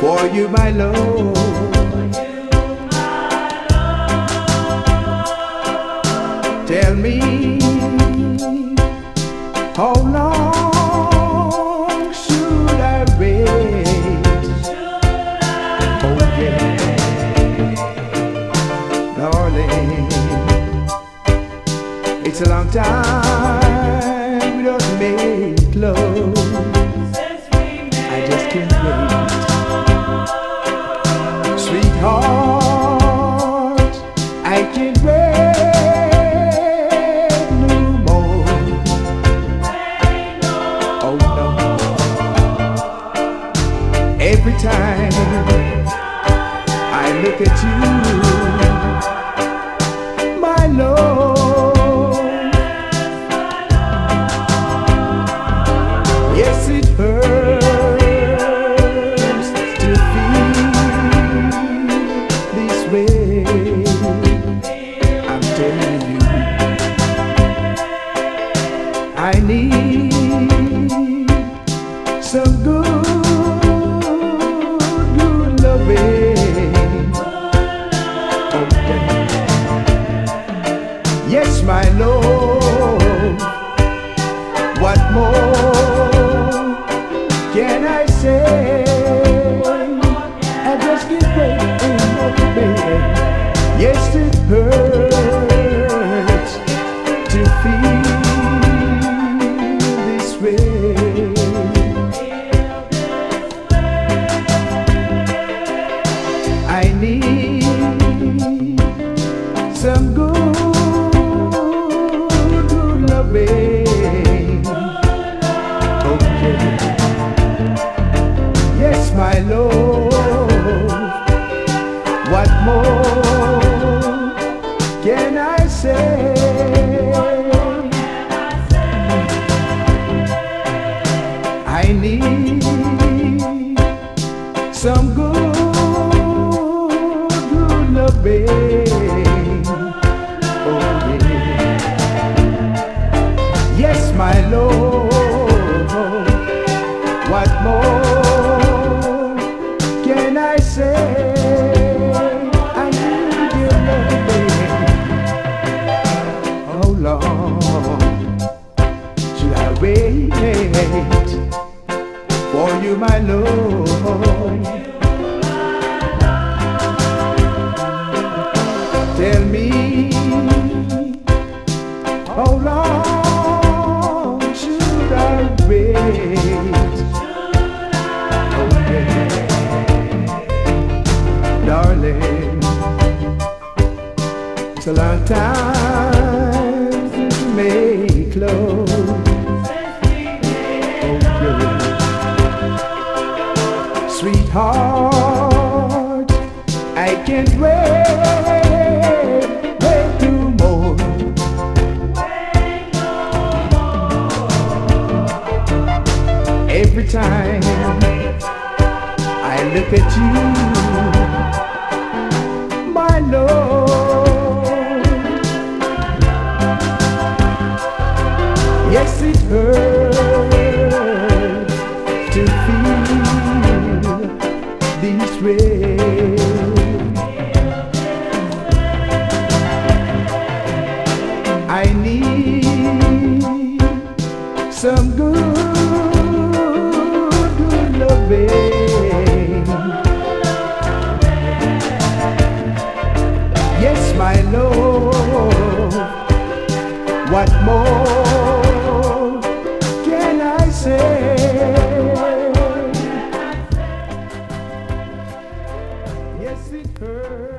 for you, my love. Tell me how long should I wait? oh darling, it's a long time. At you, What more can I say? I need some good, good loving. Oh, yeah. Yes, my Lord. What more can I say? Wait for you, my Lord? Tell me how long should I wait? Yeah. Darling, it's a long time we made love. Sweetheart, I can't wait, wait two more. Every time I look at you, What more can I say? Yes, it hurts.